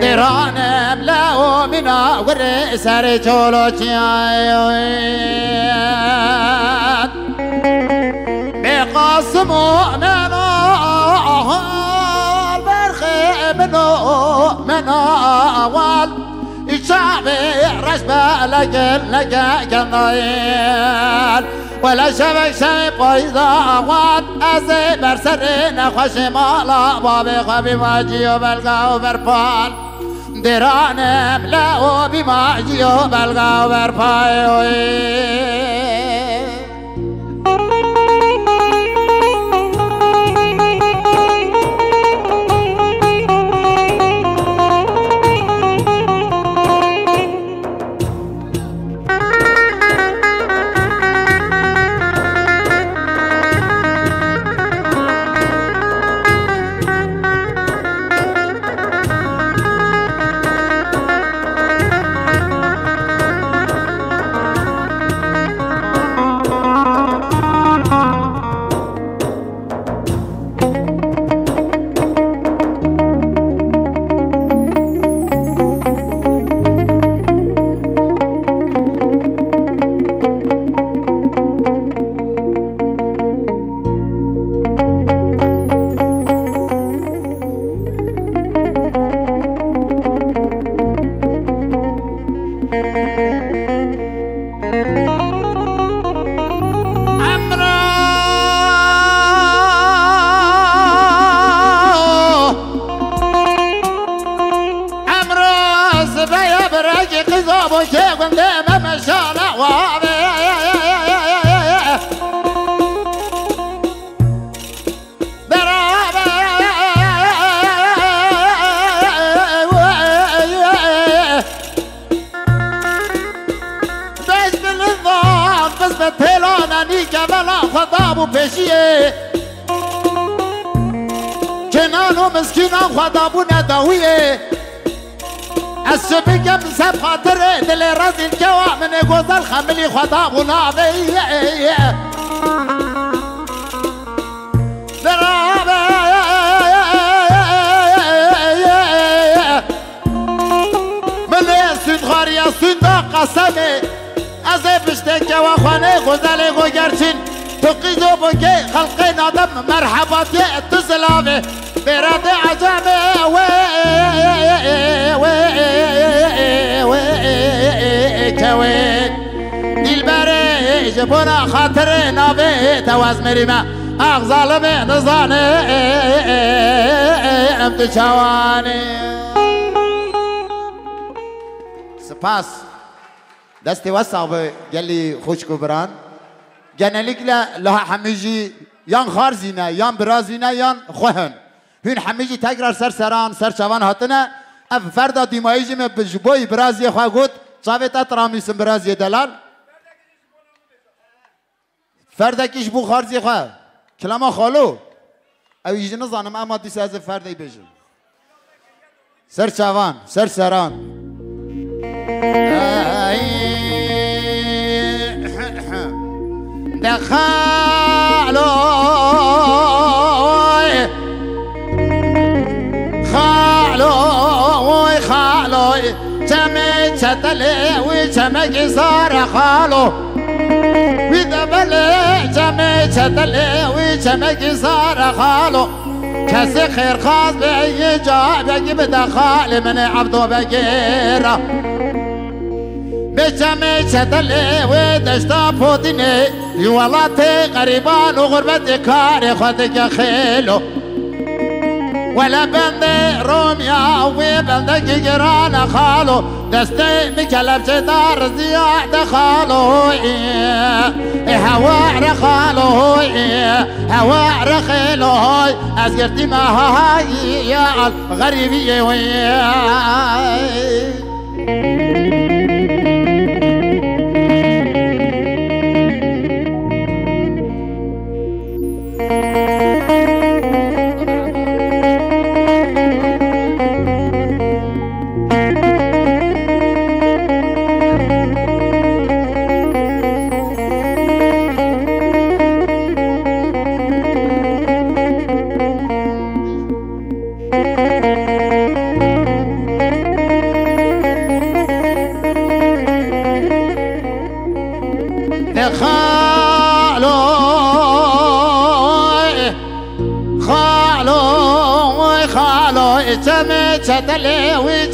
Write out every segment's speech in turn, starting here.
دیران بلا و مینا ور سر چولو چیایت به قاسم منا منو منا أول. شعب رشبه لگل لگل گندایل ولا شبك شبك قيدا وات أزي برسر نخوش مالا بابي خبي ماجي وبلغا وبرفان. درانم لا بماجي وبلغا وبرفان ابو پیشیه کنان و مسکینان خدا بو نداویه از بگم سب خاطر دل رزین جوا من گوزل خملی خدا بو نابیه من سند خاریا سند قسمه تازه بشته خانه غزل گرچین تو و بگی خلقی نادم مرحباتی اتسلامی براد عجامه و و و کوین دلبره جبونا خاطر نابه تواز مریمه اخ ظالم نزانه امت چوانه سپاس دستي وسع قال لي خوش كبران genellikle la hamici yan xarzine, yan birazine, yan xohen. Hün hamici tekrar ser seran, ser çavan hatine. Ev ferda dimayıcı me boy biraziye xwe got, çavet et ramisin biraziye delal. Ferdekiş bu xarziye xwe. Kilama xalo. Ev yijini zanim ama dise ez ferdeyi bejim. Ser çavan, ser seran. دخالوي خالوي خالوي تمي تتلي وتمي صار خالو وإذا بلي تمي تتلي وتمي صار خالو. كسي خير خاص بأي جاب يجيب دخال من عبدو بقيره بجمع شدل ودشتا پودینه یوالات غریبان و غربت کار خود که خیلو ولا بند روميا وبند جيران خالو. دستي مكلب دار زياد خالو إيه هوا رخالو إيه هوا رخيلو أزقرتي ما هاي يا غريبي. ويا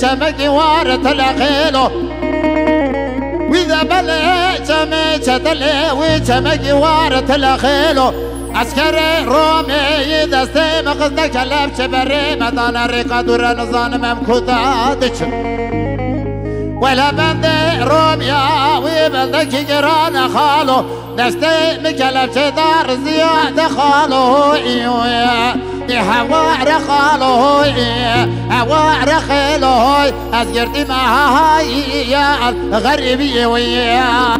تلي ويتمك وارت الأخيلو وإذا بلي تمك تلي ويتمك وارت الأخيلو عسكري رومي دستي مقصدك لبش بري مدان الرقا دور نظام ممكوتاتش ولا بند روميا وبلدك جيران خالو. دستي مكلف دار زيادة خالو إيوه هوا رخالو هوا رخالو از گردی ما های یا غریبی ویا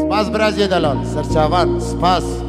سپاس برازی دلال سرچاوان سپاس.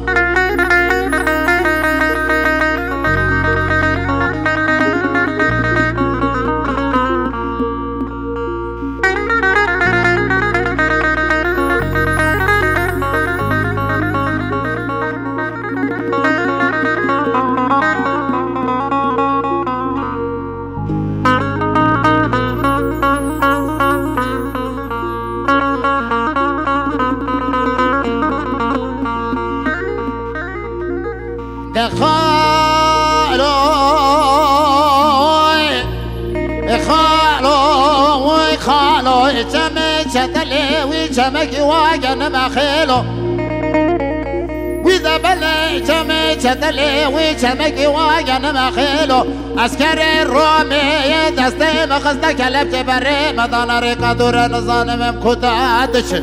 خالو جمع چدلی وی جمعی واگن مخیلو وی دبل چمه چدلی وی جمعی واگن مخیلو اسکر رومی دسته مخزده کلب که بره مدانه ری قدور نزانمم کدادشه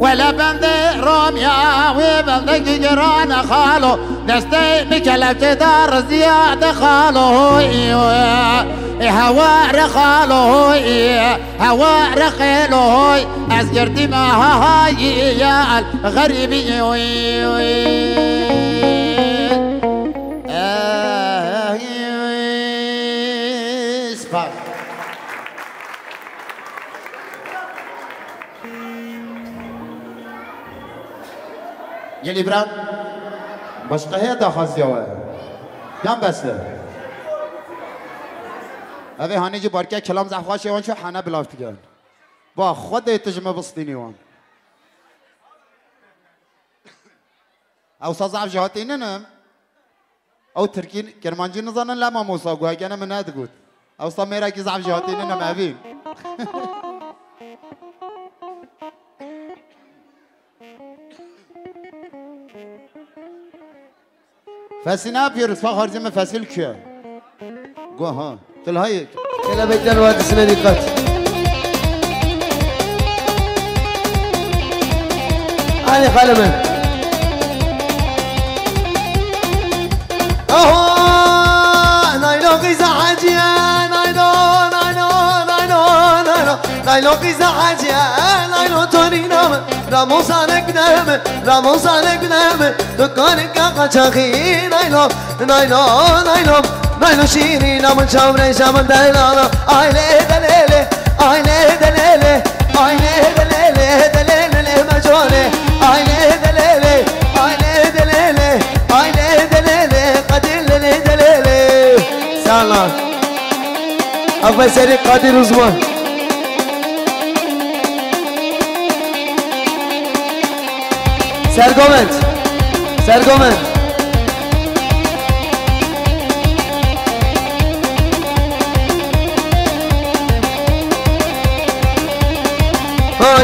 ولا بند راميا وبند جيران خالو. دستي مكلف دار زیاد خالو ايوه هوا رخالو هوا رخيلو أزقرتي ما هاي يا الغريبي يلي بران başka هي داخل ya. Yan besle. هذا هنيجي بارکه کلام زحفاشي وان شو حنا بلافت تجان با خود يتجمع بسطيني وان او صزعف جهاتين انا او تركي كرمانجي نظرنا لا ما موسى قوي انا من او ساز میره کز عب جهات جهاتين انا ما بين فسینا پیروز فخر زم فصل که گوه Tılhayı. Kelebekler Vadisi'ne dikkat. Ali Kalemen. Aho! Naylo kıza hacıya, naylo, naylo, naylo, naylo. Naylo kıza hacıya, naylo torina mı? Ramazan'a güne mi? Ramazan'a güne mi? Dükkanı kaka çakı, naylo, naylo, naylo. Naylo şiirine mı çavre şamın delala Aile delele Aile delele Aile delele Delele mecole Aile delele Aile delele Aile delele Kadirlele delele. Sağlar Afeseri Kadir uzman. Sergoment Sergoment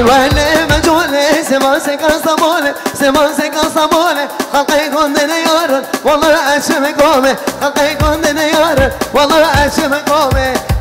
ولا مجول سما سكان سمولة سما سكان سمولة خلقي كون يارن والله عشم قومي خلقي كون يارن والله عشم قومي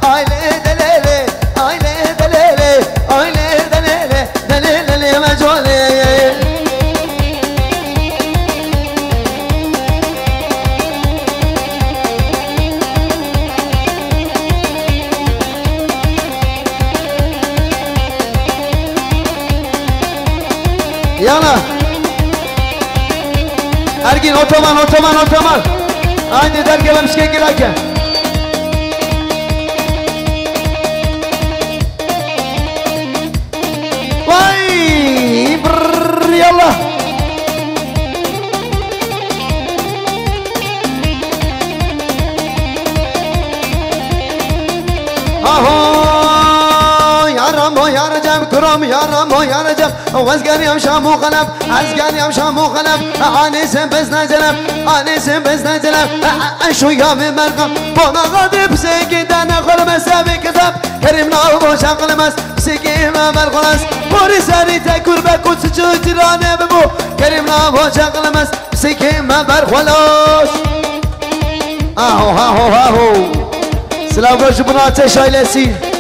otoman otoman otoman. Aynı dergelemişken şey girerken. يوم يا رمو از رجل شام و شامو از گریم شام شامو خلب آنی سن بس نزلم آنی سن بس نزلم اشو يوم مرگم بنا قدر بسی که دن قلب سابي کتاب کریم ناو مس قلمس سكي ما بوری سری تکور تكور بكو سجو جرانه ببو. کریم ناو بوش قلمس سكي ما خلاص آهو آهو آهو. سلام باش بنات شايلسي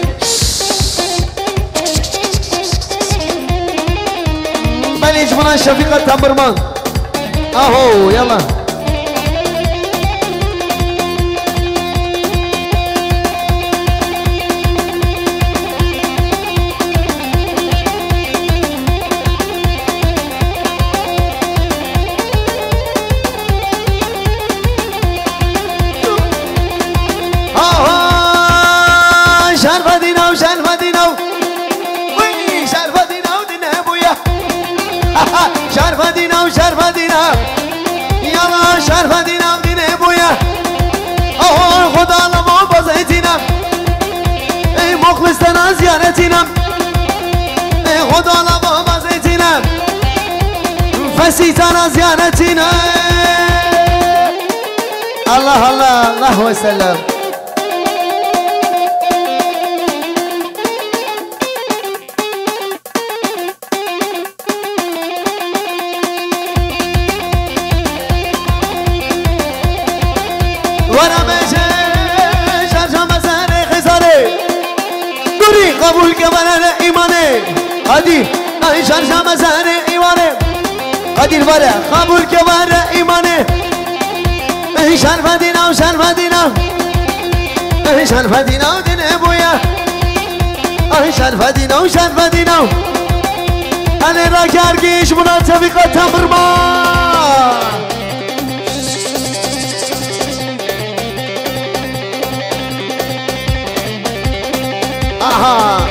ماليش بنا شفيقة تمرمان اهو يلا şarfa dinav şarfa dinav Yala şarfa dinav dine boya. Ahol hudalım o bazetinam Ey muhlistan ziyaretinam Ey hudalım o bazetinam Fesitan ziyaretinam Allah Allah Allah ve sellem. ورمشه شرشم بسنه خساره دوری قبول که برن ایمانه. قدیر ای شرشم بسنه ایمانه. قدیر بره قبول که بره ایمانه. ای شرف و شرف دینم ای شرف دینم دینه بویا. آه شرف و شرف دینم علی را کرگیش مناسبی قطع برمان Aha.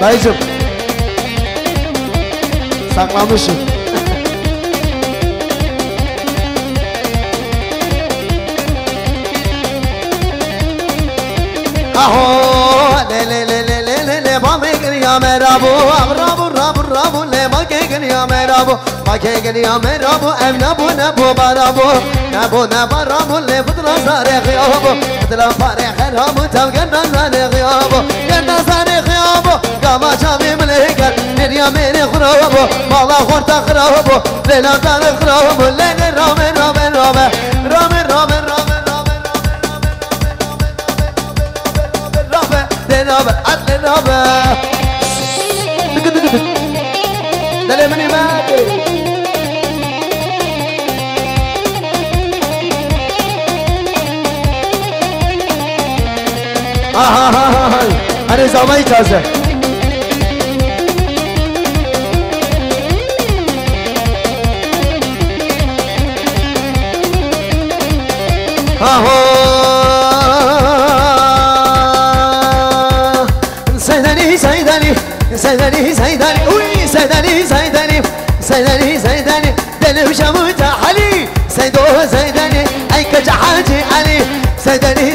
Dayıcım. Saklamışım. Aho le le le le le le le ba me geliya rabu rabu le ba ke geliya merabo ba ke geliya merabo em na bu na bu barabo na bu na barabo le fitra sare khiyabo fitra fare khirabo tam ganna sare khiyabo ganna sare khiyabo kama chami mleker nerya mene khirabo mala khorta khirabo le la tar khirabo le le rame rame rame rame مني ما ها ها ها ها أنا زعما يتازه ها سيدني سيدني سيدني سيدني وي سيدني سيدني سيدني سيدني دلو شموت علي. سيدو سيدني اي كجحاجي علي. سيدني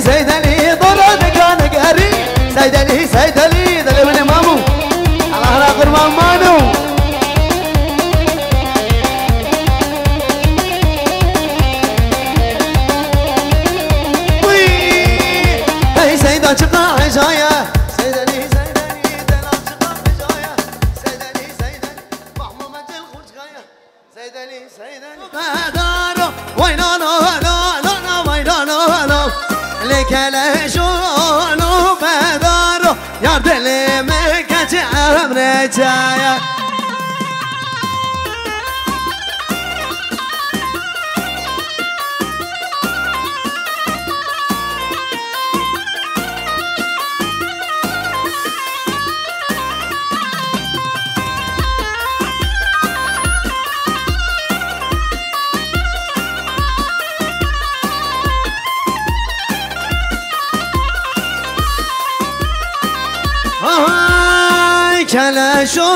Ay keleşo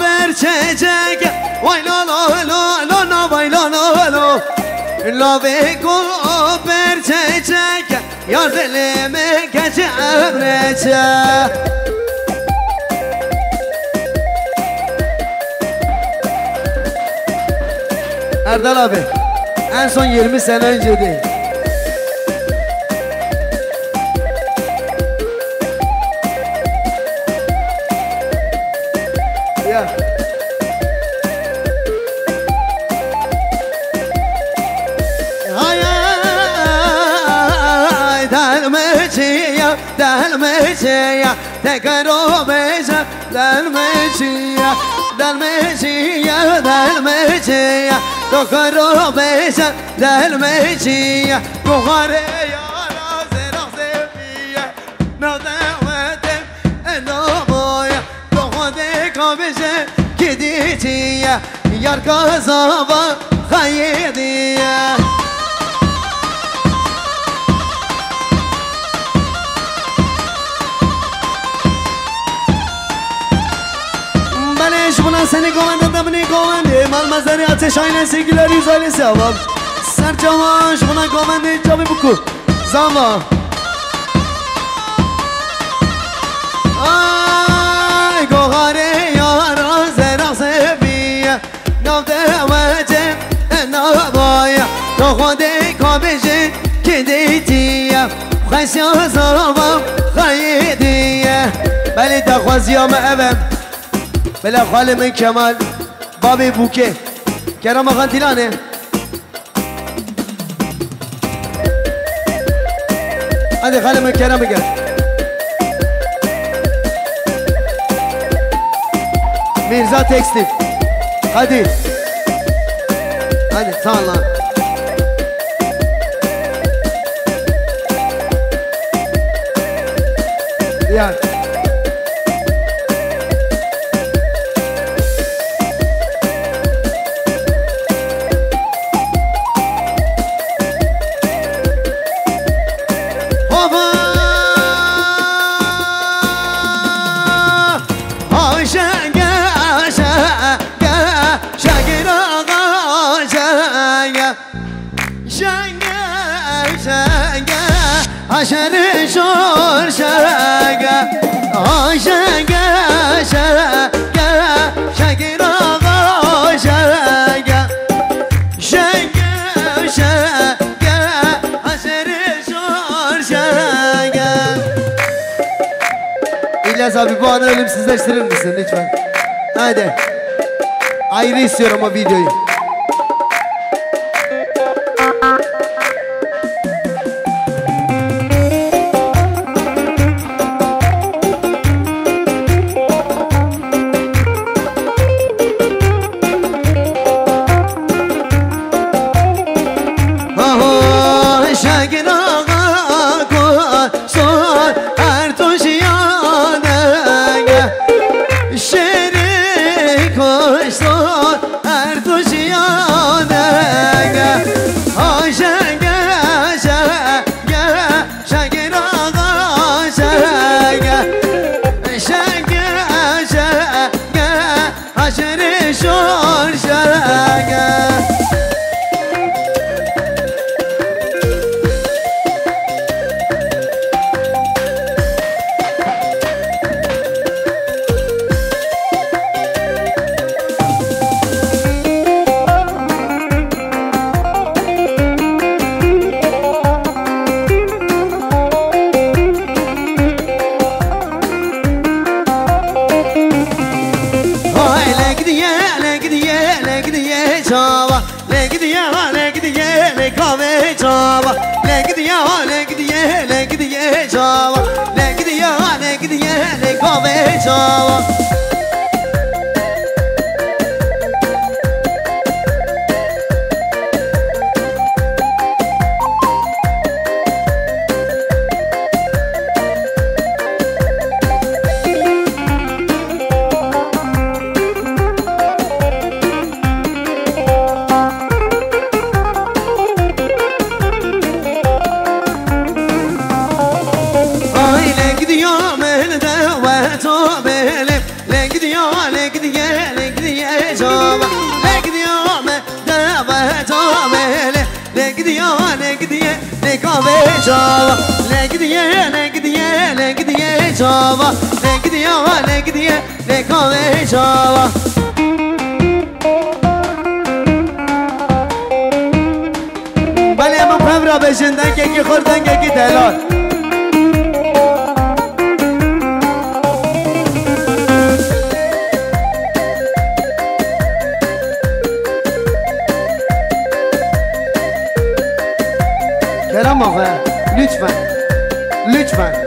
berçecek Vay la la la la la vay la la la La. Ve ko berçecek Yar dilime geç emrece Erdal abi en son 20 sene önce delmeciya tekrar o beşe delmeciya Yukarı yara zerak seviye Ne devetim ne boya Yukarı kabişe gidiciye Yar kazaba haydiye حسن گوانده دمنی گوانده مال مزدری آتش شاین سیگلاری زالی سواب سر جوانش بنا گوانده جامی بکو. زاما. آی گوغاره یارا زرخ سبیه نافده وجه نابایه تو خوده کابشه بلی بلا خاله من کمال بابی بوکه کرام آقا دیلانه hadi خاله من کرام بگم Mirza Tekstil Hadi Hadi sağ ol lan Yani İlyas abi bu anı ölümsüzleştirir misin lütfen? Hadi. Ayrı istiyorum o videoyu. gidiyor ne gidiyor ne gidiyor Ne gidiyor ne gidiyor ne kove gidiyor ne gidiyor ne kahve çava. Ne gidiyor ne gidiyor ne gidiyor çava. Ne gidiyor ne gidiyor ne kahve çava. بله من پم را بشندن که که خوردن Lütfen. Lütfen.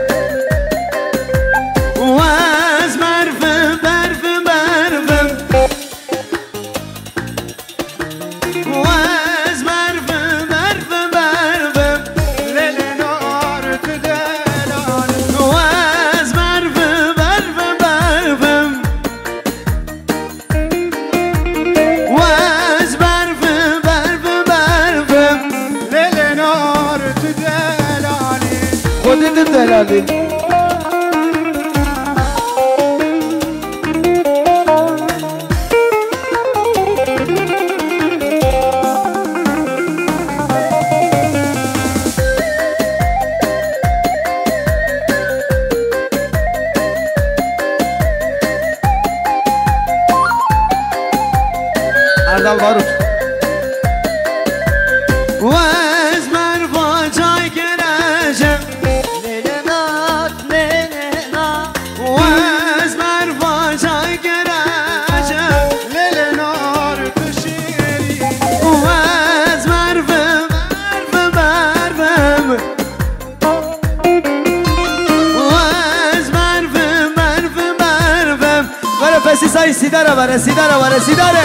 رسیدنه و رسیدنه و رسیدنه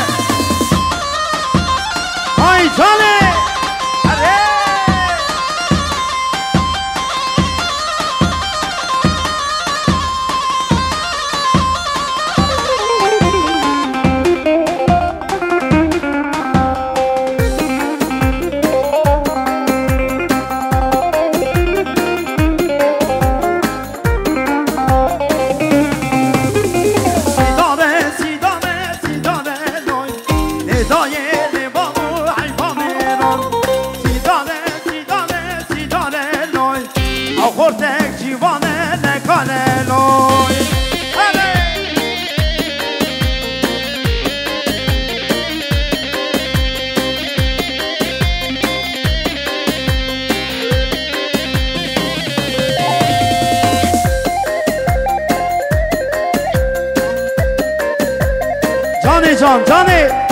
آی جاله on, Johnny.